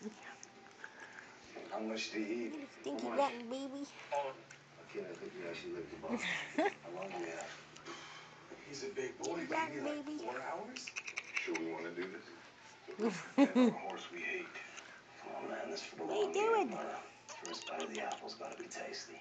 baby. How much do you eat? Stinky rat, baby. Okay, I think you actually live the boss. How long do we have? He's a big boy, Get but like baby. four hours? Sure we want to do this? A horse we hate. Oh man, this for the What are you doing? First bite of the apple's gotta be tasty.